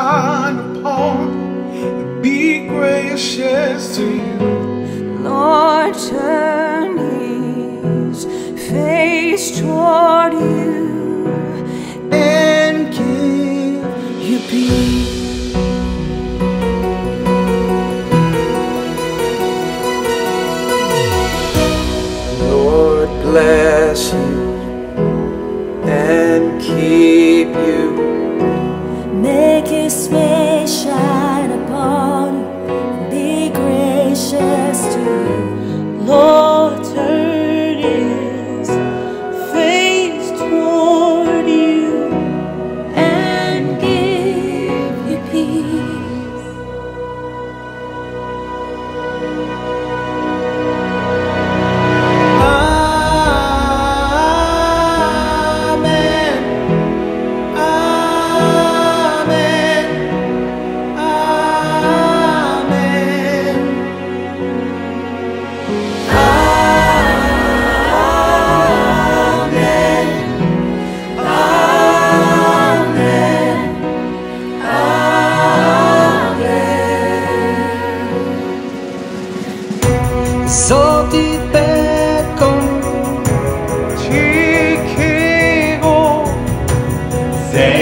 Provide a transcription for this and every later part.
shine upon and be gracious to you. Lord, turn his face toward you and give you peace.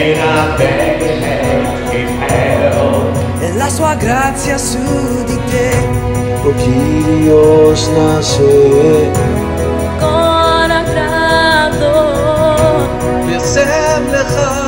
and I beg your hand in hell. E la sua grazia su di te, o Kyrios nasce. Con atrato, Yosef lecha.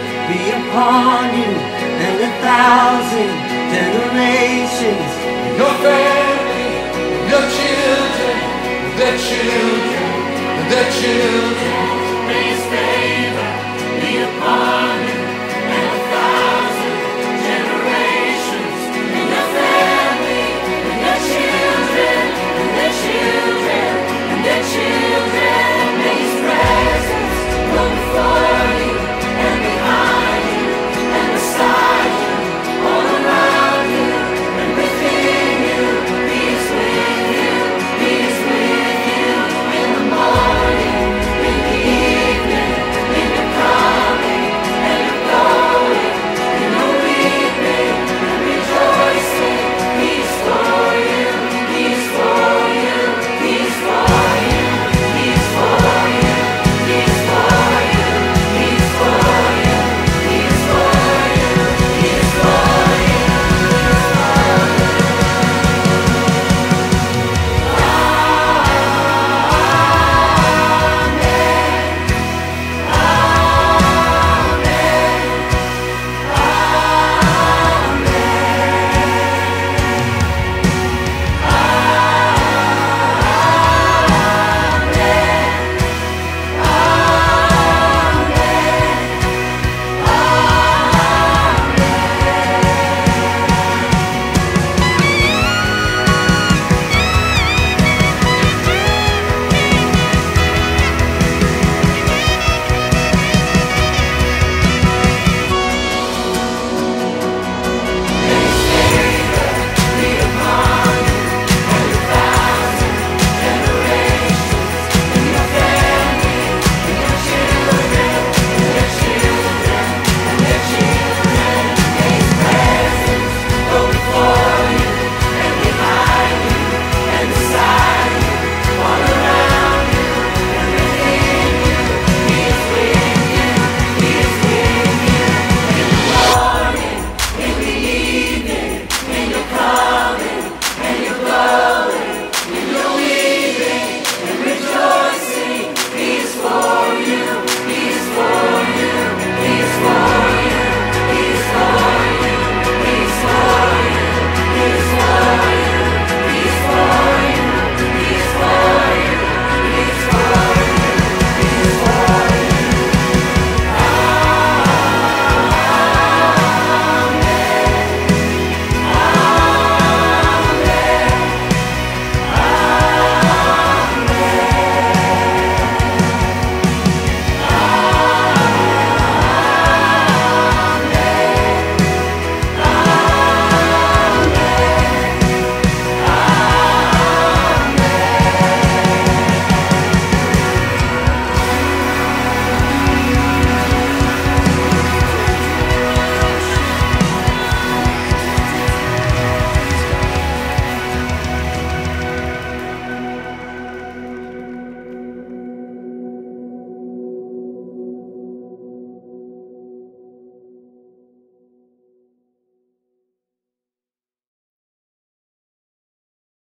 be upon you and a thousand generations. Your family, your children, their children, their children.